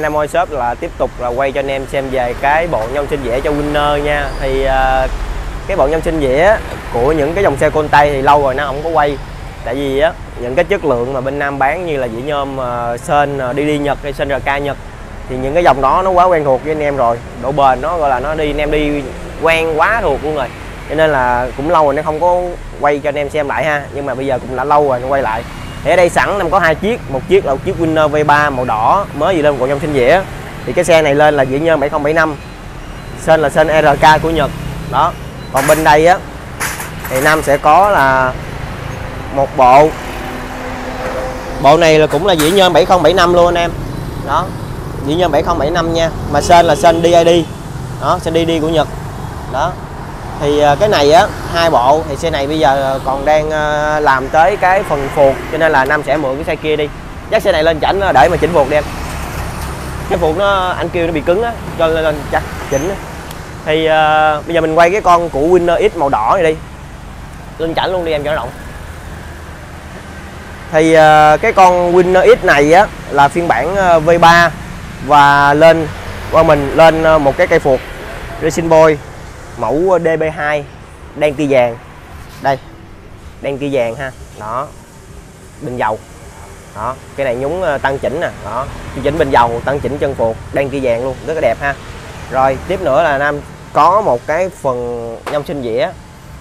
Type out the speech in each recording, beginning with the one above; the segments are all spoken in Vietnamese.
Nam oi Shop là tiếp tục là quay cho anh em xem về cái bộ nhông sinh dĩa cho Winner nha. Thì uh, cái bộ nhông sinh dĩa của những cái dòng xe côn tay thì lâu rồi nó không có quay. Tại vì á những cái chất lượng mà bên Nam bán như là dĩa nhôm ờ, uh, sên uh, ờ, đi đi Nhật hay sên RK Nhật thì những cái dòng đó nó quá quen thuộc với anh em rồi. Độ bền nó gọi là nó đi anh em đi quen quá thuộc luôn rồi. Cho nên là cũng lâu rồi nó không có quay cho anh em xem lại ha. Nhưng mà bây giờ cũng đã lâu rồi nó quay lại thì ở đây sẵn em có hai chiếc, một chiếc là một chiếc Winner V3 màu đỏ mới vừa lên một trong sinh dĩa thì cái xe này lên là dĩa nhơn 7075 sên là sên RK của Nhật. Đó. Còn bên đây á, thì Nam sẽ có là một bộ. Bộ này là cũng là dĩa nhơn 7075 luôn anh em. Đó. Dĩa nhơn 7075 nha, mà sên là sên DID đó sên DID của Nhật. Đó thì ờ, cái này á hai bộ. Thì xe này bây giờ còn đang ờ, làm tới cái phần phuộc cho nên là Nam sẽ mượn cái xe kia đi. Dắt xe này lên chảnh ờ, để mà chỉnh phuộc đi em. Cái phuộc nó anh kêu nó bị cứng á cho lên, lên chắc chỉnh thì uh, bây giờ mình quay cái con của Winner X màu đỏ này đi. Lên chảnh luôn đi em cho nó rộng. Thì uh, cái con Winner X này á là phiên bản V3 và lên qua mình lên một cái cây phuộc Racing Boy mẫu ờ, DB2 đen tia vàng. Đây đen tia vàng ha. Đó bình dầu. Đó cái này nhúng ờ, tăng chỉnh nè. Đó chỉnh bình dầu tăng chỉnh chân phục đen tia vàng luôn rất là đẹp ha. Rồi tiếp nữa là nam có một cái phần nhông sinh dĩa.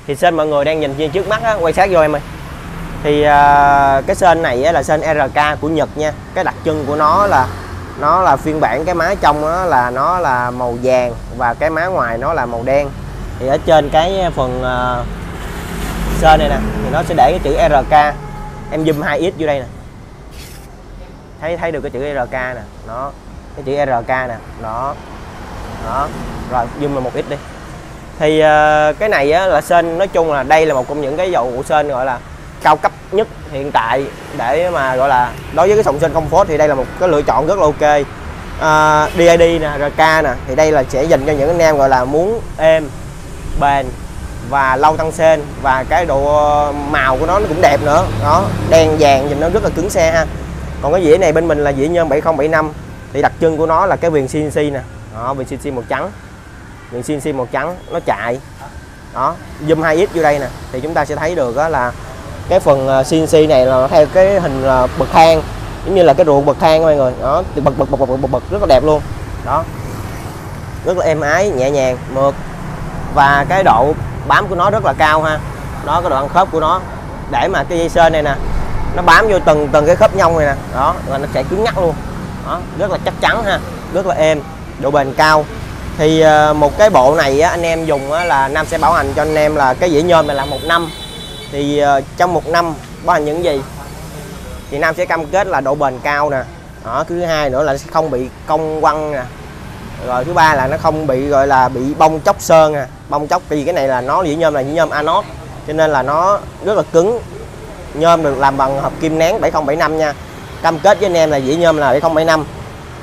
Thì sên mọi người đang nhìn trên trước mắt á, quay sát vô em ơi. Thì uh, cái sên này á, là sên RK của Nhật nha. Cái đặc trưng của nó là nó là phiên bản cái má trong đó là nó là màu vàng và cái má ngoài nó là màu đen thì ở trên cái phần ờ, uh, này nè thì nó sẽ để cái chữ RK em zoom 2x vô đây nè. Thấy thấy được cái chữ RK nè nó cái chữ RK nè đó. Đó. Rồi zoom là một ít đi. Thì uh, cái này á, là sên nói chung là đây là một trong những cái dầu của sên gọi là cao cấp nhất hiện tại để mà gọi là đối với cái sòng sên phốt thì đây là một cái lựa chọn rất là ok. Ờ, uh, DID nè RK nè thì đây là sẽ dành cho những anh em gọi là muốn êm bền và lâu tăng sên và cái độ màu của nó nó cũng đẹp nữa đó đen vàng nhìn nó rất là cứng xe ha còn cái dĩa này bên mình là dĩa nhôm 7075 thì đặc trưng của nó là cái viền CNC nè đó viền CNC màu trắng viền CNC màu trắng nó chạy đó zoom 2x vô đây nè thì chúng ta sẽ thấy được đó là cái phần CNC này là theo cái hình bậc thang giống như là cái ruộng bậc thang mọi người đó thì bật bật bật bật bật bật rất là đẹp luôn đó rất là êm ái nhẹ nhàng mượt và cái độ bám của nó rất là cao ha. Đó cái độ ăn khớp của nó. Để mà cái dây sơn này nè nó bám vô từng từng cái khớp nhông này nè. Đó là nó sẽ cứng nhắc luôn. Đó rất là chắc chắn ha. Rất là êm độ bền cao. Thì ờ, một cái bộ này á, anh em dùng á, là Nam sẽ bảo hành cho anh em là cái dĩa nhôm này là một năm. Thì ờ, trong một năm bảo hành những gì? Thì Nam sẽ cam kết là độ bền cao nè. Đó thứ hai nữa là sẽ không bị cong quăng nè. Rồi thứ ba là nó không bị gọi là bị bong chóc sơn nè bong chóc, vì cái này là nó dĩa nhôm là dĩa nhôm anod cho nên là nó rất là cứng. Nhôm được làm bằng hợp kim nén 7075 nha. Cam kết với anh em là dĩa nhôm là 7075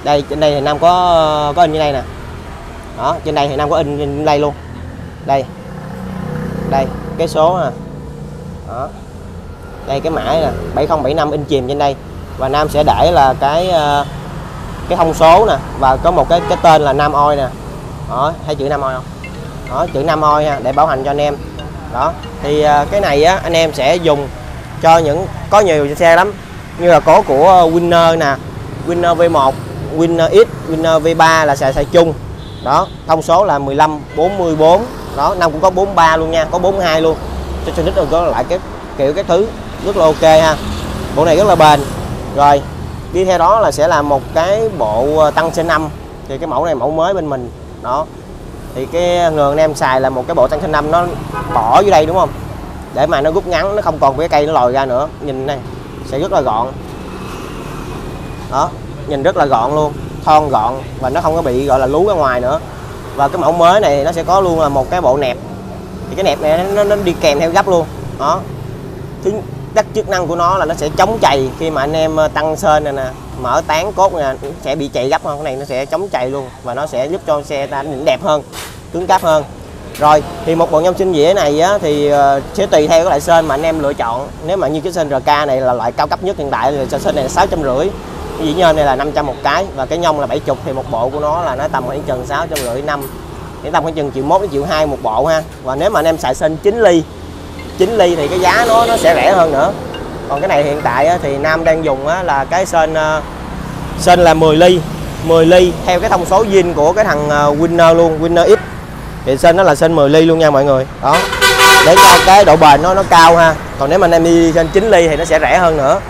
đây, trên đây thì Nam có có in như đây nè. Đó, trên đây thì Nam có in trên đây luôn. Đây. Đây, cái số nè. Đó. Đây, cái mã nè. 7075 in chìm trên đây. Và Nam sẽ để là cái ờ, cái thông số nè. Và có một cái cái tên là Nam Oi nè. Đó thấy chữ Nam Oi không? Đó, chữ Nam hôi ha, để bảo hành cho anh em. Đó, thì à, cái này á, anh em sẽ dùng cho những, có nhiều xe lắm. Như là có của à, Winner nè, Winner V1 Winner X, Winner V3 là xài xài chung. Đó, thông số là 15 44 đó, năm cũng có 43 luôn nha, có 42 luôn. Cho cho nít rồi có lại cái, kiểu cái thứ rất là ok ha. Bộ này rất là bền. Rồi, đi theo đó là sẽ là một cái bộ à, tăng C5 thì cái mẫu này mẫu mới bên mình. Đó thì cái người anh em xài là một cái bộ tăng sinh năm nó bỏ dưới đây đúng không? Để mà nó rút ngắn nó không còn cái cây nó lòi ra nữa. Nhìn này sẽ rất là gọn. Đó nhìn rất là gọn luôn thon gọn và nó không có bị gọi là lú ra ngoài nữa. Và cái mẫu mới này nó sẽ có luôn là một cái bộ nẹp. Thì cái nẹp này nó, nó đi kèm theo gấp luôn. Đó. Thứ đất chức năng của nó là nó sẽ chống chày khi mà anh em ờ, tăng sên này nè mở tán cốt nè sẽ bị chạy gấp hơn cái này nó sẽ chống chày luôn và nó sẽ giúp cho xe ta nhìn đẹp hơn cứng cáp hơn. Rồi thì một bộ nhông sinh dĩa này á, thì ờ, sẽ tùy theo cái loại sên mà anh em lựa chọn. Nếu mà như cái sên RK này là loại cao cấp nhất hiện tại thì sên này là sáu trăm rưỡi cái dĩ nhôm này là 500 một cái và cái nhông là 70 thì một bộ của nó là nó tầm khoảng chừng 650 năm cái tầm khoảng chừng triệu mốt đến triệu hai một bộ ha. Và nếu mà anh em xài sên 9 ly 9 ly thì cái giá nó nó sẽ rẻ hơn nữa. Còn cái này hiện tại á, thì Nam đang dùng á, là cái sên ờ, sên là 10 ly 10 ly theo cái thông số zin của cái thằng ờ, Winner luôn Winner X. Thì sên nó là sên 10 ly luôn nha mọi người. Đó. Để cho cái độ bền nó nó cao ha. Còn nếu mà anh em đi sên 9 ly thì nó sẽ rẻ hơn nữa.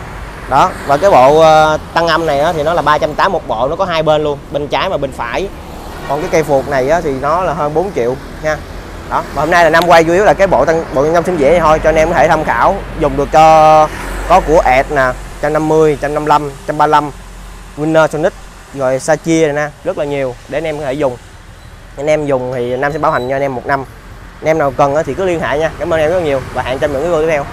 Đó. Và cái bộ ờ, tăng âm này á, thì nó là 380 một bộ nó có hai bên luôn bên trái và bên phải. Còn cái cây phuộc này á, thì nó là hơn 4 triệu nha đó, và hôm nay là năm quay chủ yếu là cái bộ tăng bộ tăng sinh dễ thôi, cho anh em có thể tham khảo, dùng được cho có của ẹt nè 150 155 135 Winner Sonic, rồi sa chia này nè, rất là nhiều, để anh em có thể dùng. Anh em dùng thì Nam sẽ bảo hành cho anh em một năm. Anh em nào cần thì cứ liên hệ nha. Cảm ơn em rất nhiều, và hẹn trong những video tiếp theo.